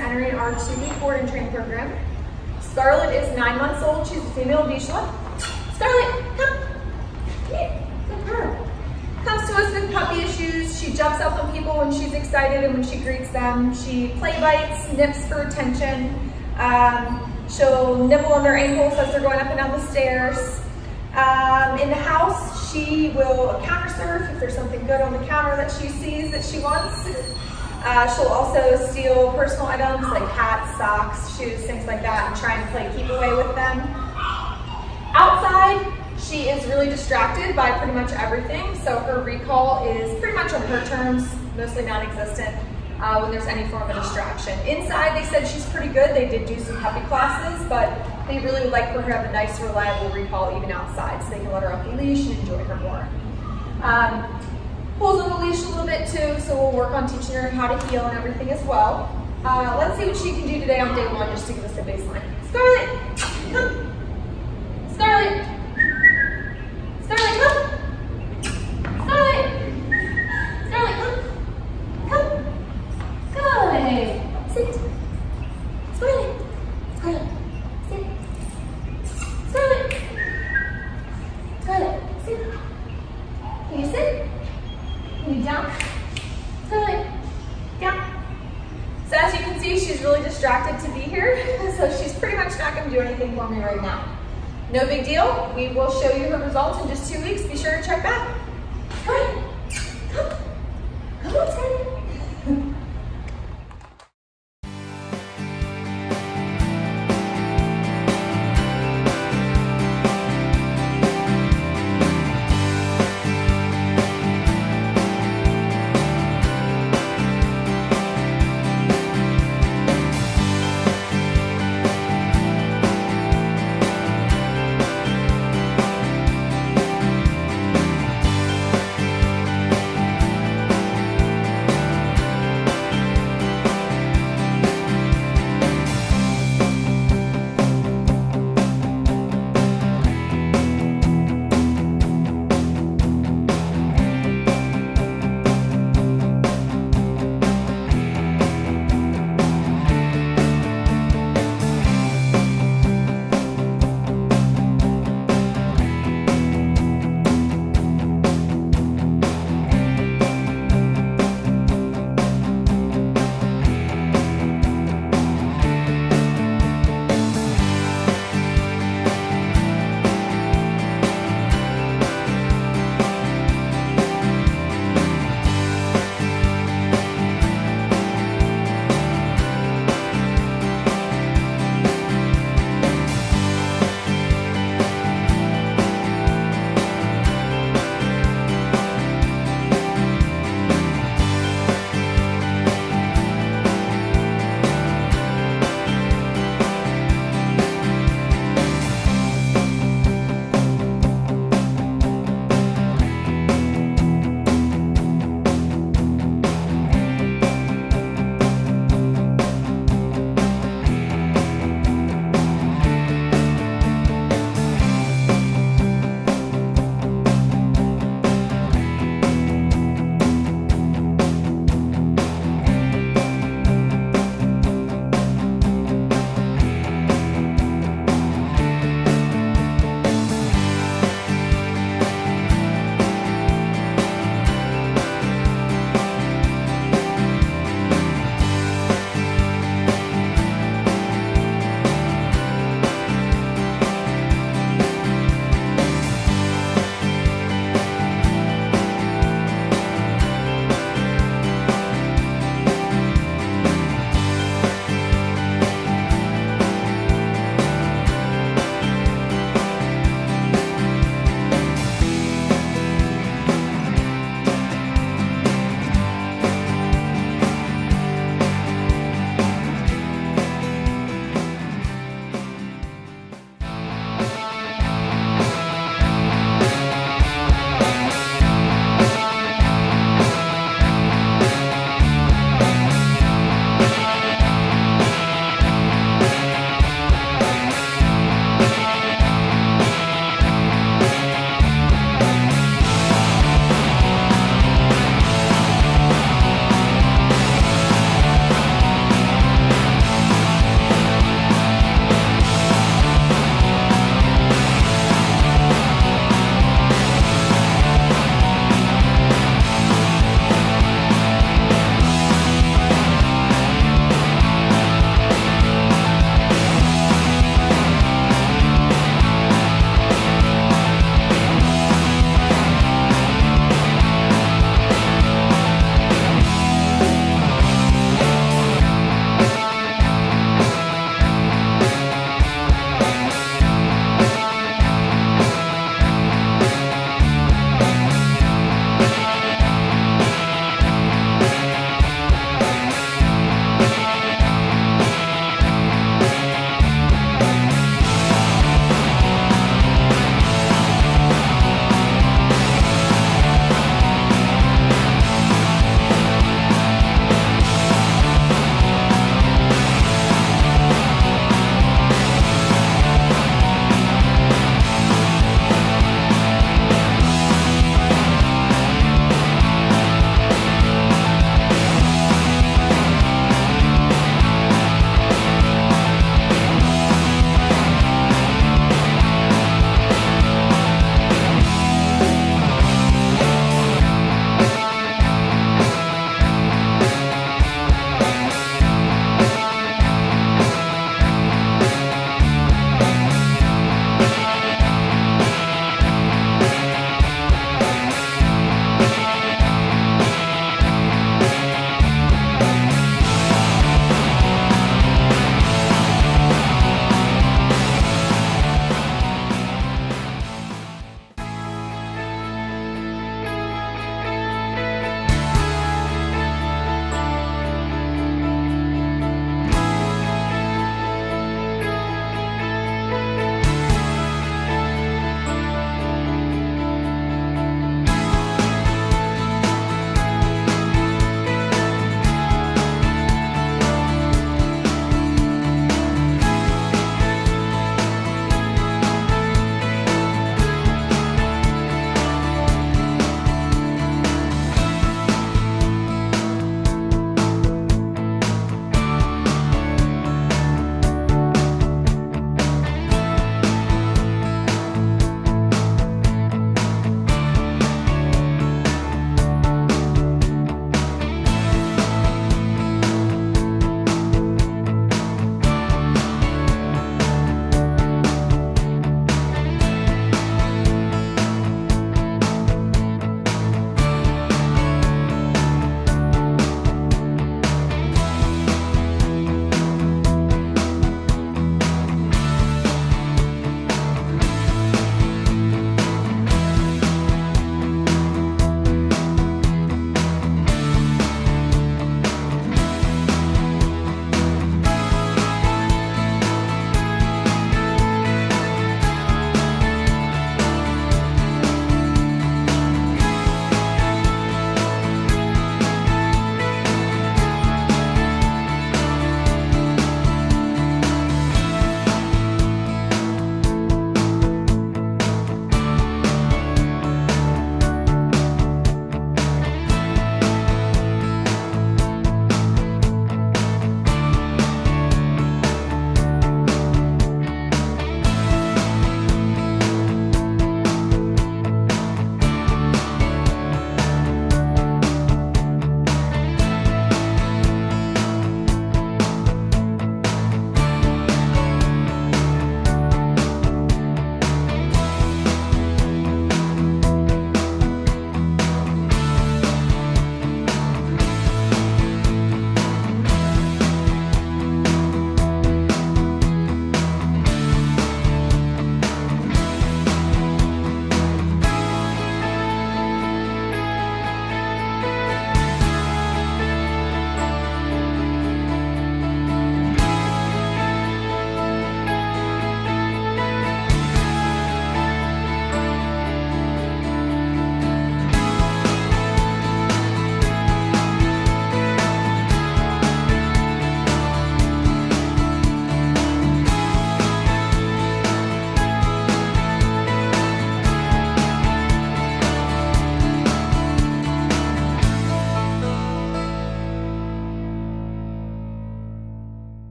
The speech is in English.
entering our two-week board and train program. Scarlett is nine months old. She's a female Vizsla. Scarlett, come. Here. Girl. Comes to us with puppy issues. She jumps up on people when she's excited and when she greets them. She play bites, nips for attention. Um, she'll nibble on their ankles as they're going up and down the stairs. Um, in the house, she will counter surf if there's something good on the counter that she sees that she wants. Uh, she'll also steal personal items like hats, socks, shoes, things like that, and try and play keep away with them. Outside, she is really distracted by pretty much everything, so her recall is pretty much on her terms, mostly non-existent uh, when there's any form of distraction. Inside, they said she's pretty good. They did do some puppy classes, but they really would like for her to have a nice, reliable recall even outside, so they can let her off the leash and enjoy her more. Um, pulls on the leash a little bit too, so we'll work on teaching her how to heel and everything as well. Uh, let's see what she can do today on day one, just to give us a baseline. Scarlett, come. Scarlett. Scarlett, come. Scarlett. Scarlett, come. Come. Good. Sit. Scarlett. Scarlett. Sit. Scarlett. Scarlett, sit. Can you sit? You jump? Scarlett, jump. So as you can see, she's really distracted to be here. So she's pretty much not gonna do anything for me right now. No big deal. We will show you her results in just two weeks. Be sure to check back.